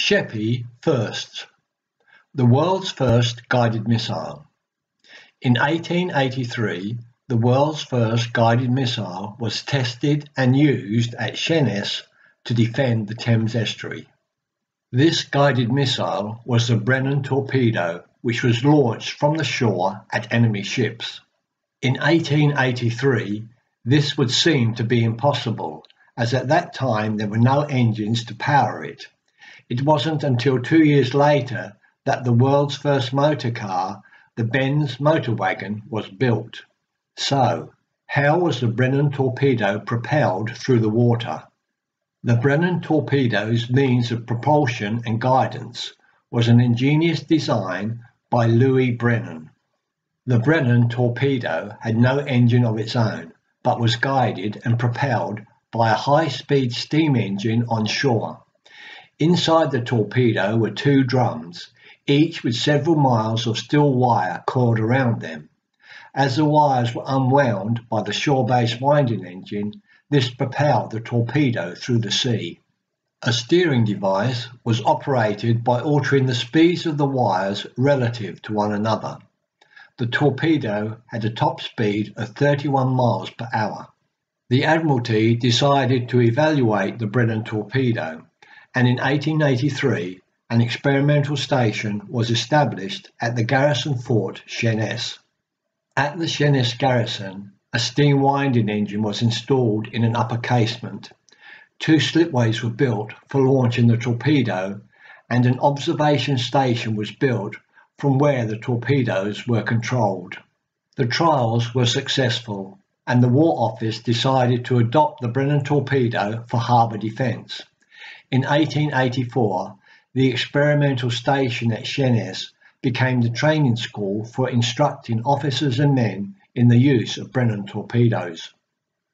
Sheppey firsts, the world's first guided missile. In 1883, the world's first guided missile was tested and used at Sheerness to defend the Thames estuary. This guided missile was the Brennan torpedo, which was launched from the shore at enemy ships. In 1883, this would seem to be impossible, as at that time there were no engines to power it. It wasn't until two years later that the world's first motor car, the Benz motor wagon, was built. So, how was the Brennan torpedo propelled through the water? The Brennan torpedo's means of propulsion and guidance was an ingenious design by Louis Brennan. The Brennan torpedo had no engine of its own, but was guided and propelled by a high-speed steam engine on shore. Inside the torpedo were two drums, each with several miles of steel wire coiled around them. As the wires were unwound by the shore-based winding engine, this propelled the torpedo through the sea. A steering device was operated by altering the speeds of the wires relative to one another. The torpedo had a top speed of 31 miles per hour. The Admiralty decided to evaluate the Brennan torpedo and in 1883 an experimental station was established at the garrison fort Sheerness. At the Sheerness garrison, a steam winding engine was installed in an upper casement. Two slipways were built for launching the torpedo and an observation station was built from where the torpedoes were controlled. The trials were successful and the War Office decided to adopt the Brennan torpedo for harbour defence. In 1884, the experimental station at Sheerness became the training school for instructing officers and men in the use of Brennan torpedoes.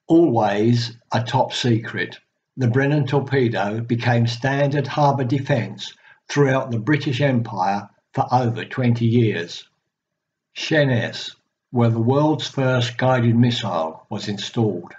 Always a top secret, the Brennan torpedo became standard harbour defence throughout the British Empire for over 20 years. Sheerness, where the world's first guided missile was installed.